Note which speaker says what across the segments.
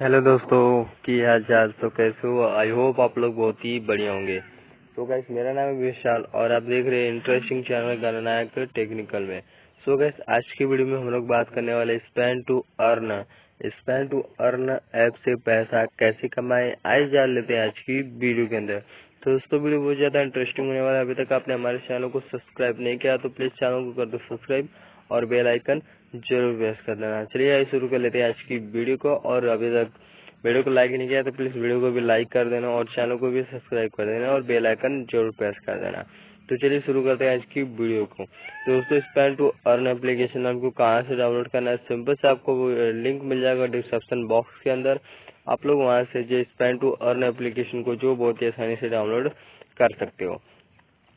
Speaker 1: Hello दोस्तों, की हाल चाल तो कैसे हो? आई होप आप लोग बहुत ही बढ़िया होंगे। तो गैस मेरा नाम है विशाल और आप देख रहे हैं इंटरेस्टिंग चैनल गणनायक टेक्निकल में। सो so गैस आज की वीडियो में हम लोग बात करने वाले spin to earn spin to earn app से पैसा कैसे कमाए? आज जान लेते हैं आज की वीडियो के अंदर। तो दोस्तों वीडियो बहुत ज़्यादा इंटरेस्टिंग होने वाला है। अभी तक आपने हमारे चैनल को सब्सक्राइब नहीं किया तो प्लीज़ चैनल को कर दो सब्सक्राइब और बेल आइकन ज़रूर प्रेस कर देना चलिए आइए शुरू कर लेते हैं आज की वीडियो को और अभी तक वीडियो को लाइक नहीं किया तो प्लीज़ वीडियो को भी लाइक कर देना और चैनल को भी सब्सक्राइब कर देना और बेल आइकन ज़रूर प्रेस कर देना। तो चलिए शुरू करते हैं आज की वीडियो को। दोस्तों स्पेन टू अर्न एप्लीकेशन आपको कहाँ से डाउनलोड करना है? सिंपल से आपको लिंक मिल जाएगा डिस्क्रिप्शन बॉक्स के अंदर। आप लोग वहाँ से जो स्पेन टू अर्न एप्लीकेशन को जो बहुत ही आसानी से डाउनलोड कर सकते हो।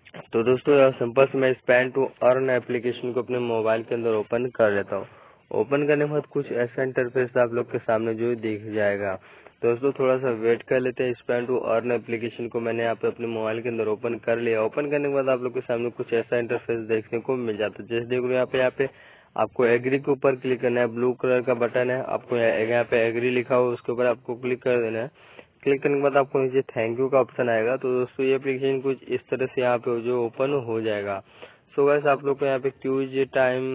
Speaker 1: तो दोस्तों सिंपल से मैं स्पेन टू अर्न एप्लीकेशन को अपने मोबाइल के अंदर ओपन कर लेता हूँ। ओपन करने के बाद कुछ ऐसा इंटरफेस आप लोग के सामने जो दिख जाएगा। तो दोस्तों थोड़ा सा वेट कर लेते हैं। स्पेन टू अर्न एप्लीकेशन को मैंने यहाँ पे अपने मोबाइल के अंदर ओपन कर लिया। ओपन करने के बाद आप लोग के सामने कुछ ऐसा इंटरफेस देखने को मिल जाता है। जैसे देख लो, यहाँ पे यहाँ पे आपको एग्री के ऊपर क्लिक करना है। ब्लू कलर का बटन है। आपको यहाँ पे एग्री लिखा हुआ उसके ऊपर आपको क्लिक कर देना है। क्लिक करने के बाद आपको नीचे थैंक यू का ऑप्शन आएगा। तो दोस्तों, ये एप्लीकेशन कुछ इस तरह से यहाँ पे जो ओपन हो जाएगा। सो वैसे आप लोग को यहाँ पे क्यूज टाइम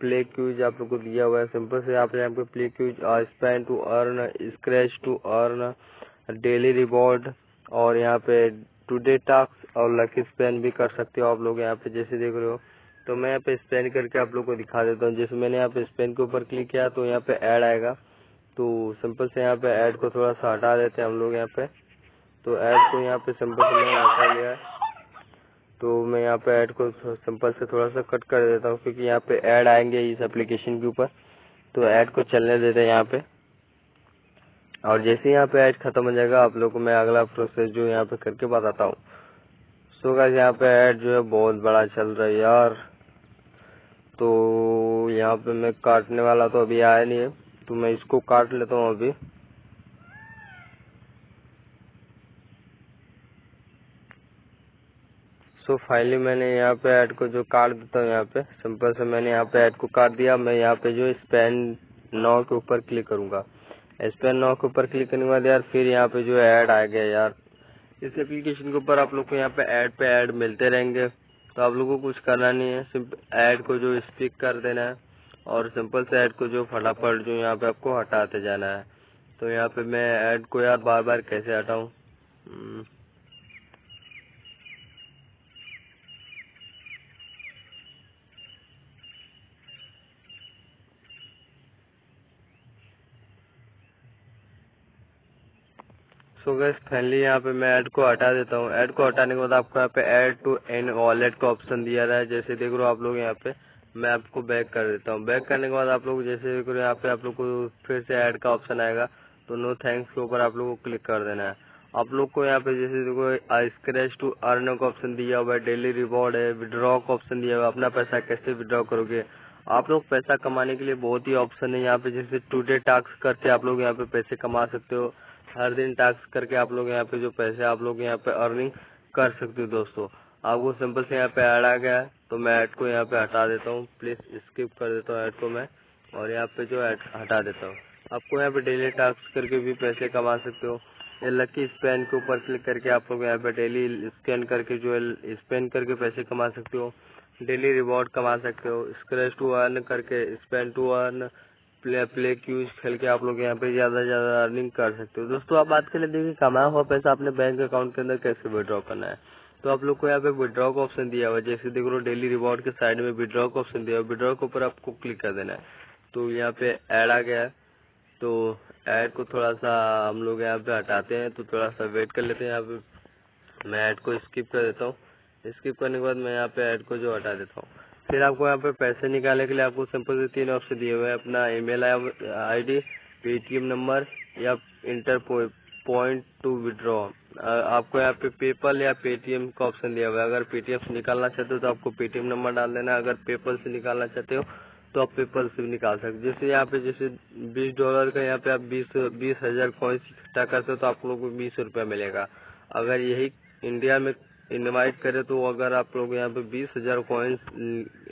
Speaker 1: प्ले क्यूज आप लोग को दिया हुआ है। सिंपल से आप यहाँ पे play quiz spin to earn scratch to earn daily reward और यहाँ पे टुडे टास्क और लकी स्पेन भी कर सकते हो आप लोग यहाँ पे, जैसे देख रहे हो। तो मैं यहाँ पे स्पेन करके आप लोग को दिखा देता हूँ। जैसे मैंने यहाँ पे स्पेन के ऊपर क्लिक किया तो यहाँ पे ऐड आएगा। तो सिंपल से यहाँ पे ऐड को थोड़ा सा हटा देते हैं हम लोग यहाँ पे। तो ऐड को यहाँ पे सिंपल से मैंने हटा लिया है। तो मैं यहाँ पे ऐड को सिंपल से थोड़ा सा कट कर देता हूँ क्योंकि यहाँ पे ऐड आएँगे इस एप्लीकेशन के ऊपर। तो ऐड को चलने देते हैं यहाँ पे। और जैसे यहाँ पे ऐड खत्म हो जाएगा, आप लोग को मैं अगला प्रोसेस जो यहाँ पे करके बताता हूँ। सो गाइस, यहाँ पे ऐड जो है बहुत बड़ा चल रहा है यार। तो यहाँ पे मैं काटने वाला तो अभी आया नहीं है। तो मैं इसको काट लेता हूँ अभी। सो फाइनली मैंने यहाँ पे ऐड को जो काट देता हूँ यहाँ पे सिंपल से मैंने यहाँ पे ऐड को काट दिया। मैं यहाँ पे जो स्पेन नौ के ऊपर क्लिक करूँगा। स्पेन नौ के ऊपर क्लिक करने के बाद यार फिर यहाँ पे जो ऐड आ गया यार। इस एप्लीकेशन के ऊपर आप लोग को यहाँ पे ऐड पे ऐड मिलते रहेंगे। तो आप लोगों को कुछ करना नहीं है। सिर्फ़ ऐड को जो स्टिक कर देना है। और सिंपल से ऐड को जो फटाफट जो यहाँ पे आपको हटाते जाना है। तो यहाँ पे मैं ऐड को यार बार बार कैसे हटाऊं? सो गैस फाइनली यहाँ पे मैं ऐड को हटा देता हूँ। ऐड को हटाने के बाद आपको यहाँ पे ऐड टू एन वॉलेट का ऑप्शन दिया रहा है। जैसे देख लो आप लोग यहाँ पे। मैं आपको बैक कर देता हूँ। बैक करने के बाद आप लोग जैसे यहाँ पे आप लोग को फिर से ऐड का ऑप्शन आएगा। तो नो थैंक्स के ऊपर आप लोग को क्लिक कर देना है। आप लोग को यहाँ पे जैसे देखो स्क्रेच टू अर्न का ऑप्शन दिया हुआ है डेली रिवॉर्ड है विड्रॉ का ऑप्शन दिया हुआ है। अपना पैसा कैसे विड्रॉ करोगे? आप लोग पैसा कमाने के लिए बहुत ही ऑप्शन है। यहाँ पे जैसे टूडे टास्क करके आप लोग यहाँ पे पैसे कमा सकते हो। हर दिन टास्क करके आप लोग यहाँ पे जो पैसे आप लोग यहाँ पे अर्निंग कर सकते हो दोस्तों। आपको सिंपल से यहाँ पे ऐड आ गया है। तो मैं ऐड को यहाँ पे हटा देता हूँ। प्लीज़ स्किप कर देता हूँ ऐड को मैं और यहाँ पे जो ऐड हटा देता हूँ। आपको यहाँ पे डेली टास्क करके भी पैसे कमा सकते हो। ये लकी स्पेन के ऊपर क्लिक करके आप लोग यहाँ पे डेली स्कैन करके जो है स्पेन करके पैसे कमा सकते हो। डेली रिवॉर्ड कमा सकते हो। स्क्रेच टू अर्न करके spin to earn play play quiz खेल के आप लोग यहाँ पे ज़्यादा से ज़्यादा अर्निंग कर सकते हो। दोस्तों, आप बात करें देखिए कमाया हुआ पैसा अपने बैंक अकाउंट के अंदर कैसे विड्रॉ करना है। तो आप लोग को यहाँ पे विड्रॉ का ऑप्शन दिया हुआ है। जैसे देख लो डेली रिवॉर्ड के साइड में विड्रॉ का ऑप्शन दिया हुआ विड्रॉ के ऊपर आपको क्लिक कर देना है। तो यहाँ पे ऐड आ गया है। तो ऐड को थोड़ा सा हम लोग यहाँ पे हटाते हैं। तो थोड़ा सा वेट कर लेते हैं। यहाँ पे मैं ऐड को स्किप कर देता हूँ। स्किप करने के बाद मैं यहाँ पे ऐड को जो हटा देता हूँ। फिर आपको यहाँ पे पैसे निकालने के लिए आपको सिंपल से तीन ऑप्शन दिए हुए हैं। अपना ईमेल आईडी पेटीएम नंबर या इंटर पॉइंट टू विड्रॉ आपको यहाँ पे पेपल या पेटीएम का ऑप्शन दिया हुआ है। अगर पेटीएम से निकालना चाहते हो तो आपको पेटीएम नंबर डाल देना अगर पेपल से निकालना चाहते हो तो आप पेपल से भी निकाल सकते हो जैसे यहाँ पे, जैसे बीस डॉलर का यहाँ पे आप बीस बीस हज़ार कॉइन्स इकट्ठा करते हो तो आप लोग को बीस रुपया मिलेगा। अगर यही इंडिया में इन्वाइट करे तो अगर आप लोग यहाँ पे बीस हज़ार कॉइन्स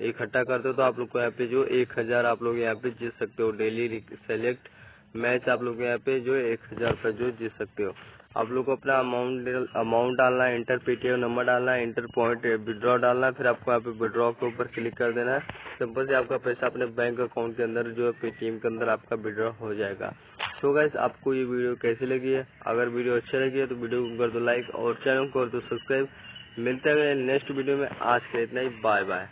Speaker 1: इकट्ठा करते हो तो आप लोग को यहाँ पे जो एक हज़ार आप लोग यहाँ पे जीत सकते हो। डेली सेलेक्ट मैच आप लोग यहाँ पे जो एक हज़ार रुपये जो जीत सकते हो। आप लोग को अपना अमाउंट अमाउंट डालना है इंटर पेटीएम नंबर डालना है इंटर पॉइंट विड्रॉ डालना है, फिर आपको यहाँ पे विड्रॉ के ऊपर क्लिक कर देना है। सिंपल से आपका पैसा अपने बैंक अकाउंट के अंदर जो है पेटीएम के अंदर आपका विड्रॉ हो जाएगा। तो गैस आपको ये वीडियो कैसी लगी है? अगर वीडियो अच्छी लगी है तो वीडियो को कर दो लाइक और चैनल को कर दो सब्सक्राइब मिलते हैं नेक्स्ट वीडियो में। आज के इतना ही। Bye bye